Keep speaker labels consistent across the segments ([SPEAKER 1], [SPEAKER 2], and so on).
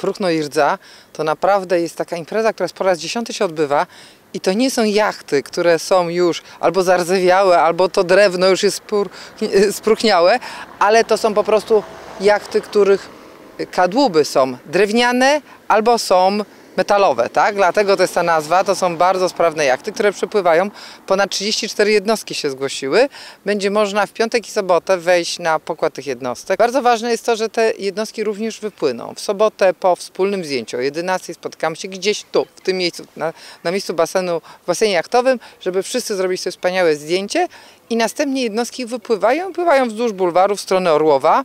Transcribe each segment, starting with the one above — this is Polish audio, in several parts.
[SPEAKER 1] Próchno i Rdza, to naprawdę jest taka impreza, która po raz dziesiąty się odbywa i to nie są jachty, które są już albo zardzewiałe, albo to drewno już jest spór, spróchniałe, ale to są po prostu jachty, których kadłuby są drewniane albo są metalowe, tak? Dlatego to jest ta nazwa. To są bardzo sprawne jachty, które przepływają. Ponad 34 jednostki się zgłosiły. Będzie można w piątek i sobotę wejść na pokład tych jednostek. Bardzo ważne jest to, że te jednostki również wypłyną. W sobotę po wspólnym zdjęciu o 11 spotkamy się gdzieś tu, w tym miejscu, na, na miejscu basenu, w basenie jachtowym, żeby wszyscy zrobić sobie wspaniałe zdjęcie i następnie jednostki wypływają, pływają wzdłuż bulwaru w stronę Orłowa.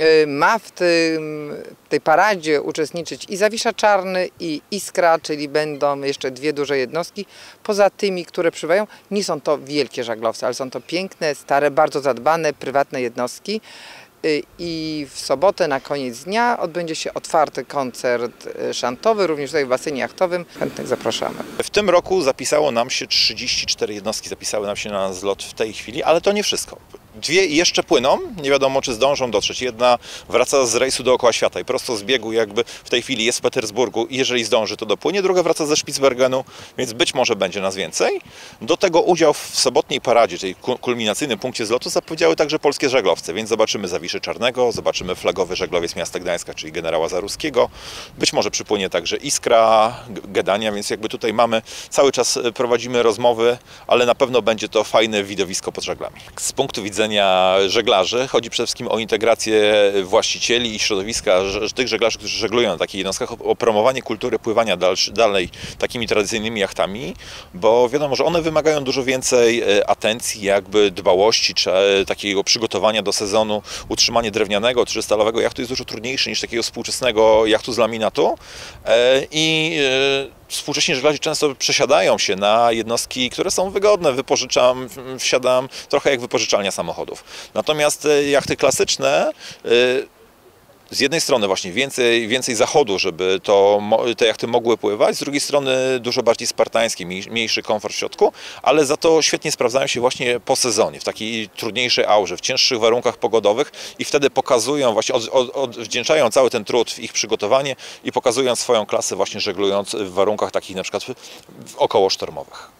[SPEAKER 1] Y, ma w tym, tej paradzie uczestniczyć i Zawisza Czarny i Iskra, czyli będą jeszcze dwie duże jednostki. Poza tymi, które przybywają, nie są to wielkie żaglowce, ale są to piękne, stare, bardzo zadbane, prywatne jednostki. Y, I w sobotę na koniec dnia odbędzie się otwarty koncert y, szantowy, również tutaj w basenie jachtowym. Chętnych zapraszamy.
[SPEAKER 2] W tym roku zapisało nam się 34 jednostki, zapisały nam się na zlot w tej chwili, ale to nie wszystko. Dwie jeszcze płyną, nie wiadomo czy zdążą dotrzeć. Jedna wraca z rejsu dookoła świata i prosto z biegu jakby w tej chwili jest w Petersburgu i jeżeli zdąży to dopłynie. Druga wraca ze Spitsbergenu, więc być może będzie nas więcej. Do tego udział w sobotniej paradzie, czyli kulminacyjnym punkcie zlotu zapowiedziały także polskie żaglowce, więc zobaczymy Zawiszy Czarnego, zobaczymy flagowy żaglowiec miasta Gdańska, czyli generała Zaruskiego. Być może przypłynie także Iskra, Gedania, więc jakby tutaj mamy, cały czas prowadzimy rozmowy, ale na pewno będzie to fajne widowisko pod żaglami. Z punktu widzenia widzenia żeglarzy. Chodzi przede wszystkim o integrację właścicieli i środowiska tych żeglarzy, którzy żeglują na takich jednostkach, o promowanie kultury pływania dalej takimi tradycyjnymi jachtami, bo wiadomo, że one wymagają dużo więcej e, atencji, jakby dbałości, czy e, takiego przygotowania do sezonu. Utrzymanie drewnianego czy stalowego jachtu jest dużo trudniejsze niż takiego współczesnego jachtu z laminatu e, i współcześni żeglarze często przesiadają się na jednostki, które są wygodne. Wypożyczam, wsiadam trochę jak wypożyczalnia samochodów. Natomiast e, jachty klasyczne e, z jednej strony właśnie więcej, więcej zachodu, żeby to, te jachty mogły pływać, z drugiej strony dużo bardziej spartańskie, mniejszy komfort w środku, ale za to świetnie sprawdzają się właśnie po sezonie, w takiej trudniejszej aurze, w cięższych warunkach pogodowych i wtedy pokazują, właśnie od, od, odwdzięczają cały ten trud w ich przygotowanie i pokazują swoją klasę właśnie żeglując w warunkach takich na przykład około sztormowych.